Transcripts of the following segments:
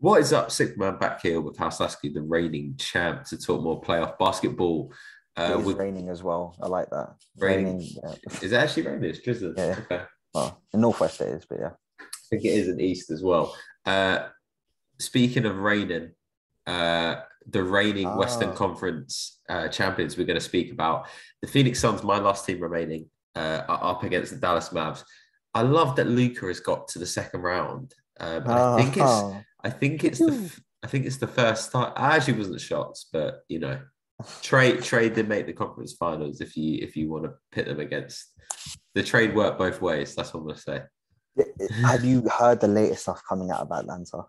What is up, 6th Man? Back here with House Lasku, the reigning champ, to talk more playoff basketball. Uh, it is with raining as well. I like that. Raining. yeah. Is it actually raining? It's drizzling. Yeah. Okay. Well, in northwest it is, but yeah. I think it is in east as well. Uh, speaking of raining, uh, the reigning ah. Western Conference uh, champions we're going to speak about. The Phoenix Suns, my last team remaining, uh, are up against the Dallas Mavs. I love that Luka has got to the second round. Um, I think it's ah. I think it's the I think it's the first time. I actually wasn't shocked, but you know, Trae Trae did make the conference finals. If you if you want to pit them against the trade, worked both ways. That's what I'm gonna say. Have you heard the latest stuff coming out of Atlanta?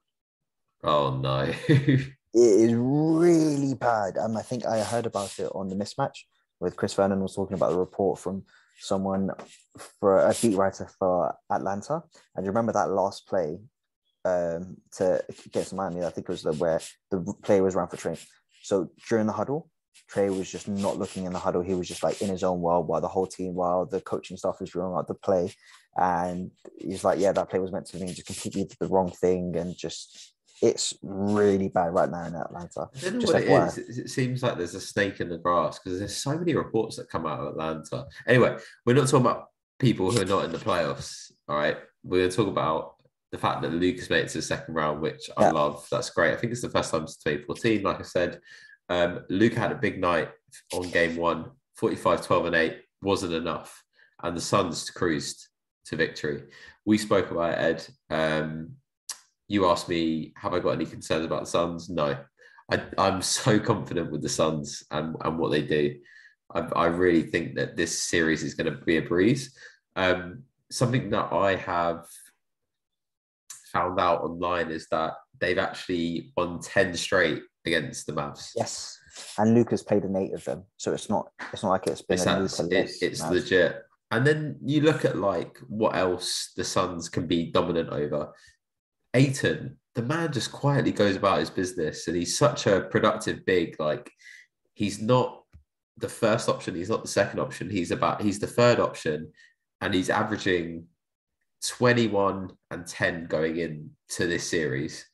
Oh no. it is really bad. Um, I think I heard about it on the mismatch with Chris Vernon was talking about the report from someone for a beat writer for Atlanta. And you remember that last play um, to get some Miami. I think it was the, where the player was around for Trae. So during the huddle, Trae was just not looking in the huddle. He was just like in his own world while the whole team, while the coaching staff was drawing out the play. And he's like, yeah, that play was meant to be just completely the wrong thing. And just, it's really bad right now in Atlanta. I don't know just what it is. It seems like there's a snake in the grass because there's so many reports that come out of Atlanta. Anyway, we're not talking about people who are not in the playoffs. All right. We're going to talk about the fact that Luka's made it to the second round, which yeah. I love. That's great. I think it's the first time since 2014. Like I said, um, Luka had a big night on game one, 45, 12, and 8 wasn't enough. And the Suns cruised to victory. We spoke about it, Ed. Um, you asked me, have I got any concerns about the Suns? No. I, am so confident with the Suns and, and what they do. I, I really think that this series is going to be a breeze. Um, something that I have found out online is that they've actually won 10 straight against the Mavs. Yes. And Luka's played in eight of them. So it's not it's not like it's been it's, it, it's legit. And then you look at like what else the Suns can be dominant over. Ayton, the man just quietly goes about his business and he's such a productive big. Like he's not the first option, he's not the second option. He's about he's the third option and he's averaging 21 and 10 going into this series,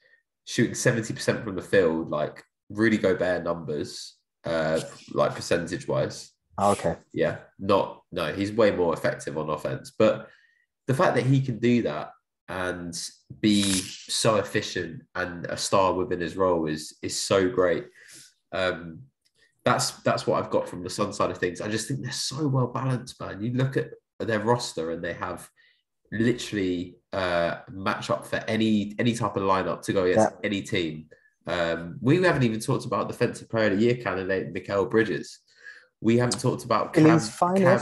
shooting 70% from the field, like Rudy Gobert numbers, uh, like percentage wise. Oh, okay. Yeah. Not, no, he's way more effective on offense. But the fact that he can do that and be so efficient and a star within his role is is so great. Um, that's that's what I've got from the Sun side of things. I just think they're so well balanced, man. You look at their roster and they have literally uh, match up for any any type of lineup to go against yeah. any team. Um, we haven't even talked about defensive player of the year candidate Mikal Bridges. We haven't talked about Cam, Cam,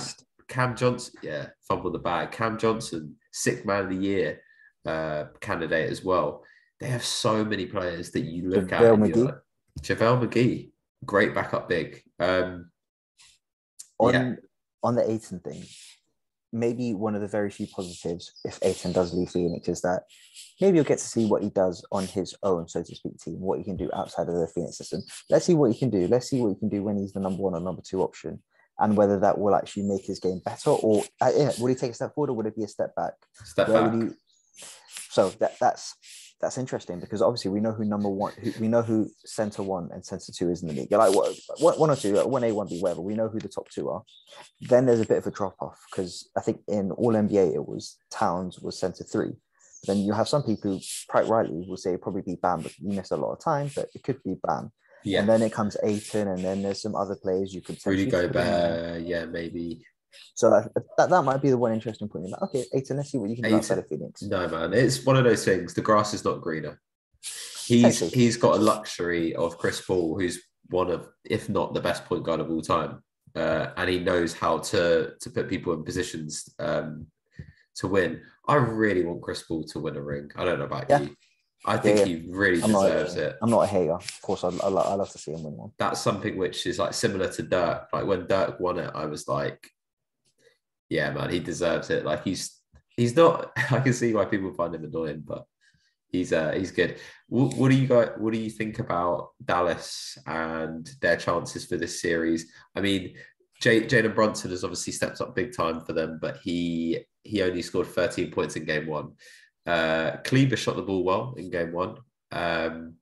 Cam, Johnson. Yeah, fumble the bag. Cam Johnson, sixth man of the year uh, candidate as well. They have so many players that you look JaVale at. McGee. Like, JaVale McGee, great backup big. Um, on yeah. on the Ayton thing, maybe one of the very few positives if Ayton does leave Phoenix is that maybe you'll get to see what he does on his own, so to speak, team, what he can do outside of the Phoenix system. Let's see what he can do. Let's see what he can do when he's the number one or number two option, and whether that will actually make his game better or uh, yeah, will he take a step forward or would it be a step back? Step Where back. so that that's that's interesting because obviously we know who number one, who, we know who center one and center two is in the league. You're like what, one or two, one A, one B, whatever. We know who the top two are. Then there's a bit of a drop off because I think in All NBA it was Towns was center three. Then you have some people who quite rightly will say probably be Bam, but you missed a lot of time, but it could be Bam. Yeah. And then it comes Ayton, and then there's some other players you could really go back. Yeah, maybe so that, that might be the one interesting point. Like, okay, Ayton, let's see what you can do outside of Phoenix. No, man, it's one of those things. The grass is not greener. He's he's got a luxury of Chris Paul, who's one of, if not the best point guard of all time, uh, and he knows how to to put people in positions um, to win. I really want Chris Paul to win a ring. I don't know about yeah. you. I think yeah, yeah. he really I'm deserves not, it. I'm not a hater. Of course, I, I, I love to see him win one. That's something which is like similar to Dirk. Like when Dirk won it, I was like, yeah, man, he deserves it. Like he's he's not. I can see why people find him annoying, but he's uh he's good. What, what do you got? What do you think about Dallas and their chances for this series? I mean, J- Jalen Brunson has obviously stepped up big time for them, but he he only scored 13 points in game one. Uh, Kleber shot the ball well in game one. Um,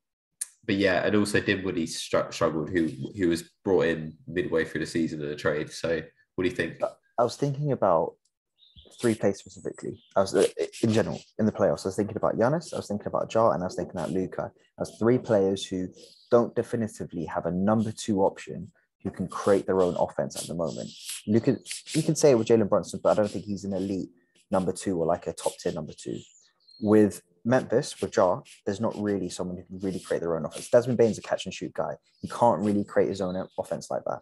but yeah, and also Dinwiddie str- struggled, who who was brought in midway through the season in a trade. So, what do you think? I was thinking about three plays specifically. I was uh, in general in the playoffs. I was thinking about Giannis. I was thinking about Ja, and I was thinking about Luka as three players who don't definitively have a number two option who can create their own offense at the moment. Luka, you can say it with Jalen Brunson, but I don't think he's an elite number two or like a top tier number two. With Memphis, with Ja, there's not really someone who can really create their own offense. Desmond Bane's a catch and shoot guy. He can't really create his own offense like that.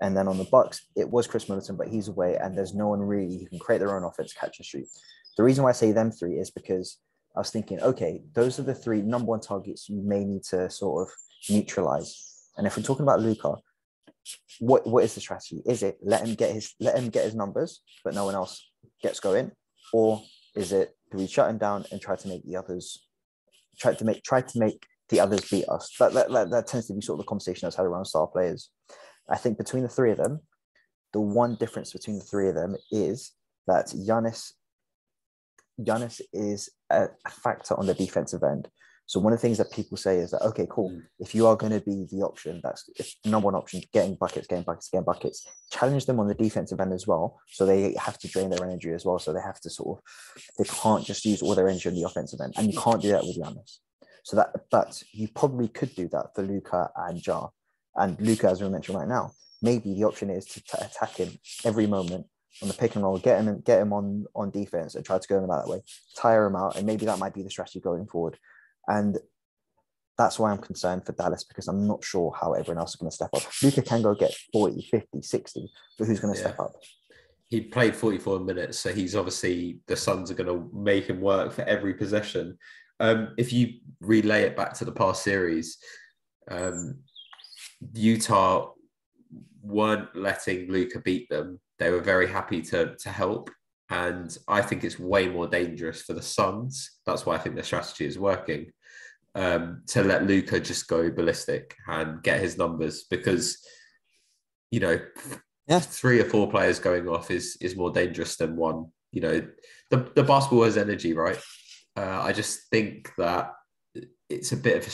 And then on the Bucks, it was Khris Middleton, but he's away, and there's no one really who can create their own offense, catch and shoot. The reason why I say them three is because I was thinking, okay, those are the three number one targets you may need to sort of neutralize. And if we're talking about Luka, what what is the strategy? Is it let him get his let him get his numbers, but no one else gets going, or is it do we shut him down and try to make the others try to make try to make the others beat us? That that, that, that tends to be sort of the conversation that's had around star players. I think between the three of them, the one difference between the three of them is that Giannis Giannis is a, a factor on the defensive end. So one of the things that people say is that okay, cool. Mm. If you are going to be the option, that's number one option, getting buckets, getting buckets, getting buckets. Challenge them on the defensive end as well, so they have to drain their energy as well. So they have to sort of, they can't just use all their energy on the offensive end, and you can't do that with Giannis. So that, but you probably could do that for Luka and Ja, and Luka, as we mentioned right now. Maybe the option is to attack him every moment on the pick and roll, get him get him on on defense and try to go in that way, tire him out, and maybe that might be the strategy going forward. And that's why I'm concerned for Dallas because I'm not sure how everyone else is going to step up. Luka can go get 40, 50, 60, but who's going to yeah. step up? He played 44 minutes, so he's obviously the Suns are going to make him work for every possession. Um, if you relay it back to the past series, um, Utah weren't letting Luka beat them. They were very happy to to help, and I think it's way more dangerous for the Suns. That's why I think the strategy is working um, to let Luka just go ballistic and get his numbers because you know yeah. three or four players going off is is more dangerous than one. You know, the the basketball has energy, right? Uh, I just think that it's a bit of a,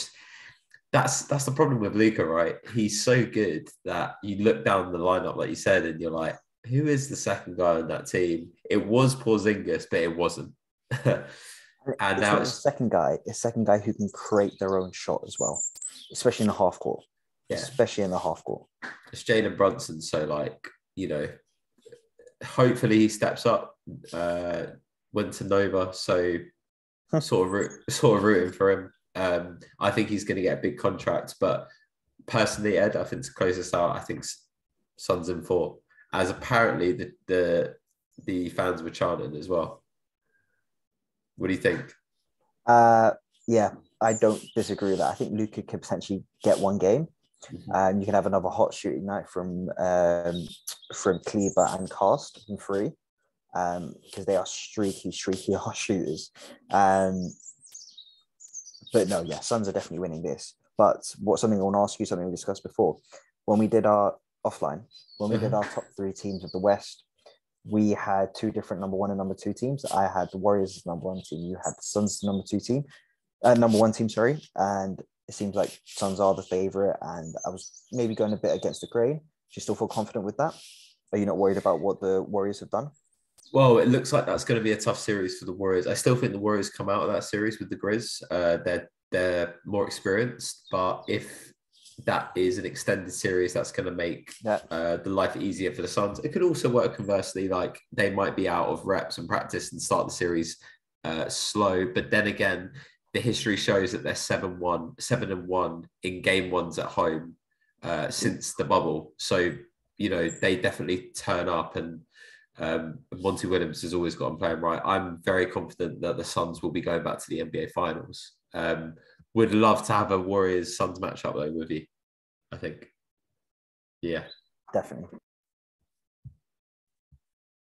that's that's the problem with Luka, right? He's so good that you look down the lineup, like you said, and you're like, who is the second guy on that team? It was Porzingis, but it wasn't. and now it's second guy, a second guy who can create their own shot as well, especially in the half court. Yeah. Especially in the half court. It's Jalen Brunson, so like, you know, hopefully he steps up. Uh went to Nova, so sort of root, sort of rooting for him. Um, I think he's going to get a big contract, but personally, Ed, I think to close this out, I think Suns in four, as apparently the the the fans were chanting as well. What do you think? Uh, yeah, I don't disagree with that. I think Luka could potentially get one game. Mm-hmm. And you can have another hot shooting night from um, from Kleber and Cast from three, um, because they are streaky, streaky hot shooters. Um, but no, yeah, Suns are definitely winning this. But what something I want to ask you, something we discussed before, when we did our offline, when we mm-hmm. did our top three teams of the West, we had two different number one and number two teams. I had the Warriors as number one team. You had the Suns number two team, uh, number one team, sorry. And it seems like Suns are the favorite. And I was maybe going a bit against the grain. Do you still feel confident with that? Are you not worried about what the Warriors have done? Well, it looks like that's going to be a tough series for the Warriors. I still think the Warriors come out of that series with the Grizz. Uh, they're they're more experienced, but if that is an extended series that's going to make yeah. uh, the life easier for the Suns. It could also work conversely, like they might be out of reps and practice and start the series uh, slow. But then again, the history shows that they're seven one, seven and one in game ones at home uh, since the bubble. So you know they definitely turn up, and um, Monty Williams has always got them playing right. I'm very confident that the Suns will be going back to the NBA Finals. Um, would love to have a Warriors Suns matchup though with you. I think. Yeah. Definitely.